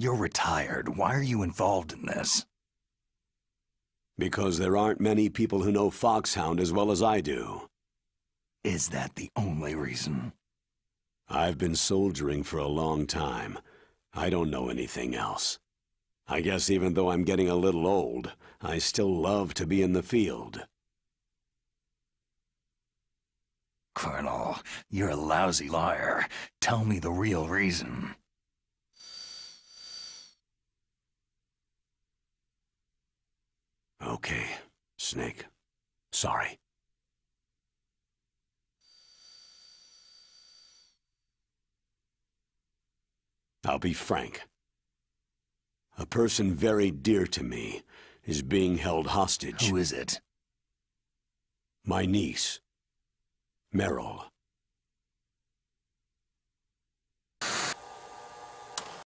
You're retired. Why are you involved in this? Because there aren't many people who know Foxhound as well as I do. Is that the only reason? I've been soldiering for a long time. I don't know anything else. I guess even though I'm getting a little old, I still love to be in the field. Colonel, you're a lousy liar. Tell me the real reason. Sorry. I'll be frank. A person very dear to me is being held hostage. Who is it? My niece, Meryl.